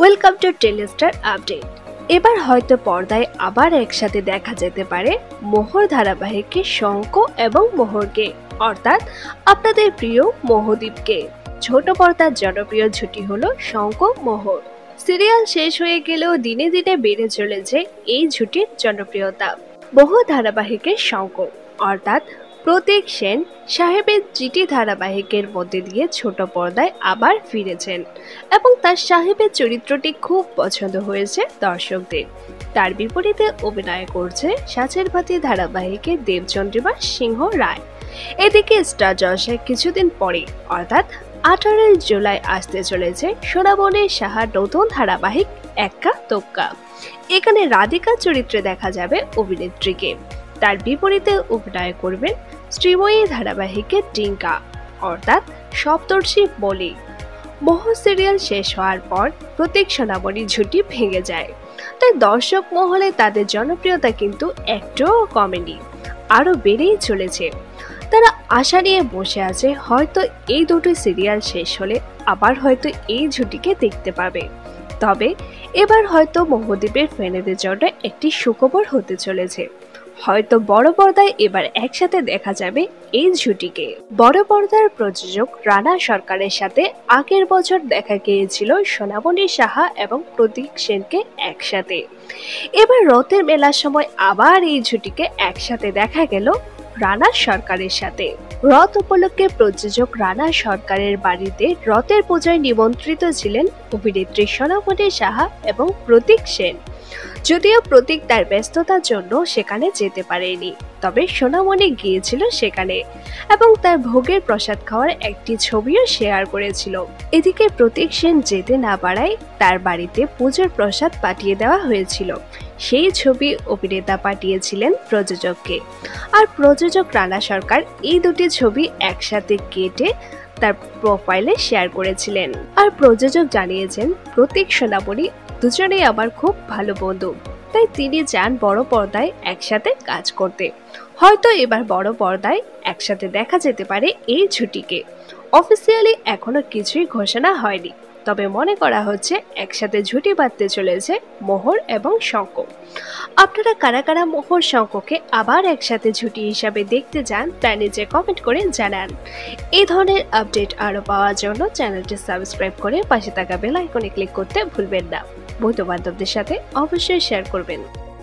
Welcome to Telestar update এবার হয়তো পর্দায় আবার একসাথে দেখা যেতে পারে মোহর ধারাবাহিকে শঙ্ক এবং মোহরকে, অর্থাৎ আপনাদের প্রিয় মোহদীপকে ছোট পর্দার জনপ্রিয় জুটি হলো শঙ্ক মোহর। সিরিয়াল শেষ হয়ে গেলেও দিনে দিনে বেড়ে চলেছে এই জুটির জনপ্রিয়তা। বহু ধারাবাহিকের শঙ্ক অর্থাৎ প্রতীক সেন সাহেবের জিটি ধারাবাহিকের মধ্যে দিয়ে ছোট পর্দায় আবার ফিরেছেন এবং তার সাহেবের চরিত্রটি খুব পছন্দ হয়েছে দর্শকদের। তার বিপরীতে অভিনয় করছে সাচের ভাতি ধারাবাহিকে দেবচন্দ্রিমা সিংহ রায়। এদিকে স্টার জলসায় কিছুদিন পরে, অর্থাৎ আঠারোই জুলাই আসতে চলেছে সোনাবনের সাহার নতুন ধারাবাহিক এক্কা তোক্কা। এখানে রাধিকা চরিত্রে দেখা যাবে অভিনেত্রীকে। তার বিপরীতে অভিনয় করবেন শ্রীময়ী ধারাবাহিকের টিঙ্কা, অর্থাৎ সপ্তর্ষি বলি। মোহ সিরিয়াল শেষ হওয়ার পর প্রতীক সোনামণি ঝুটি ভেঙে যায়। তাই দর্শক মহলে তাদের জনপ্রিয়তা কিন্তু একটুও কমেনি, আরও বেড়েই চলেছে। তারা আশা নিয়ে বসে আছে, হয়তো এই দুটি সিরিয়াল শেষ হলে আবার হয়তো এই ঝুটিকে দেখতে পাবে। তবে এবার হয়তো মোহদ্বীপের ফ্যানেদের জন্য একটি সুখবর হতে চলেছে। হয়তো বড় পর্দায় এবার একসাথে দেখা যাবে এই জুটিকে বড় পর্দার প্রযোজক রানা সরকারের সাথে আগের বছর দেখা গিয়েছিল সোনামণি সাহা এবং প্রতীক সেনকে একসাথে। এবার রথের মেলার সময় আবার এই জুটিকে একসাথে দেখা গেল রানা সরকারের সাথে। রথ উপলক্ষে প্রযোজক রানা সরকারের বাড়িতে রথের পূজায় নিমন্ত্রিত ছিলেন অভিনেত্রী সোনামণি সাহা এবং প্রতীক সেন। যদিও প্রতীক তার ব্যস্ততার জন্য সেখানে যেতে পারেনি, তবে সোনামণি গিয়েছিল সেখানে এবং তার ভোগের প্রসাদ খাওয়ার একটি ছবিও শেয়ার করেছিল। এদিকে প্রতীক সেন যেতে না পারায় তার বাড়িতে পুজোর প্রসাদ পাঠিয়ে দেওয়া হয়েছিল। সেই ছবি অভিনেতা পাঠিয়েছিলেন প্রযোজককে। আর প্রযোজক রানা সরকার এই দুটি ছবি একসাথে কেটে তার প্রোফাইলে শেয়ার করেছিলেন। আর প্রযোজক জানিয়েছেন, প্রতীক সোনামণি দুজনেই আমার খুব ভালো বন্ধু। তাই তিনি যান বড় পর্দায় একসাথে কাজ করতে। হয়তো এবার বড় পর্দায় একসাথে দেখা যেতে পারে এই ছুটিকে। অফিসিয়ালি এখনও কিছুই ঘোষণা হয়নি। তবে মনে করা হচ্ছে একসাথে ঝুটি বাঁধতে চলেছে মোহর এবং শঙ্ক। আপনারা কারা কারা মোহর, শঙ্ককে আবার একসাথে ঝুটি হিসাবে দেখতে চান তা নিজে কমেন্ট করে জানান। এই ধরনের আপডেট আরও পাওয়ার জন্য চ্যানেলটি সাবস্ক্রাইব করে পাশে থাকা বেল আইকনে ক্লিক করতে ভুলবেন না। বন্ধু বান্ধবদের সাথে অবশ্যই শেয়ার করবেন।